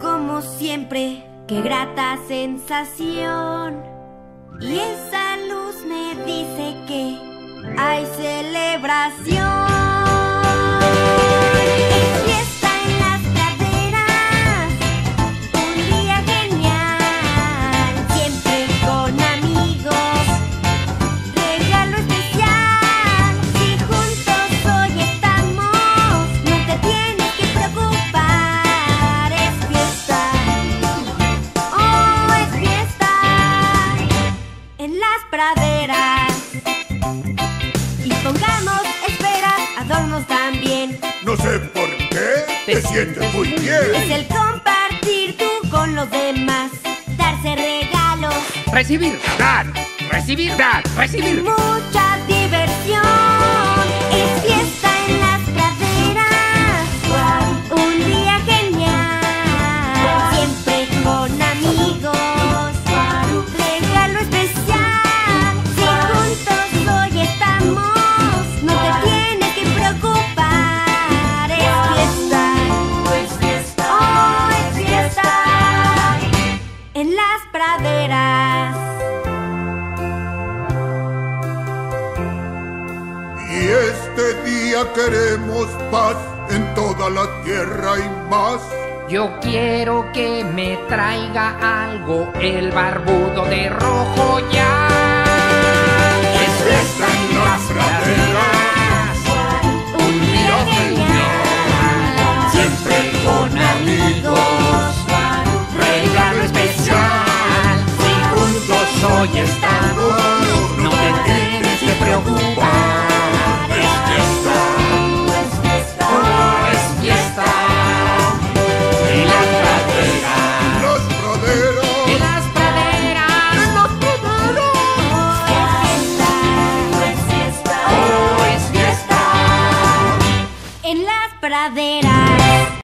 como siempre, qué grata sensación. Y esa luz me dice que hay celebración. También. No sé por qué te sientes muy bien. Es el compartir tú con los demás, darse regalos, Recibir, dar, recibir, dar, recibir. mucha diversión. Praderas. Y este día queremos paz en toda la tierra y más. Yo quiero que me traiga algo el barbudo de rojo ya. Hoy estamos, no te tienes que preocupar. Es fiesta, oh, es fiesta. En las praderas, los praderos. en las praderas, oh, es fiesta. En las praderas.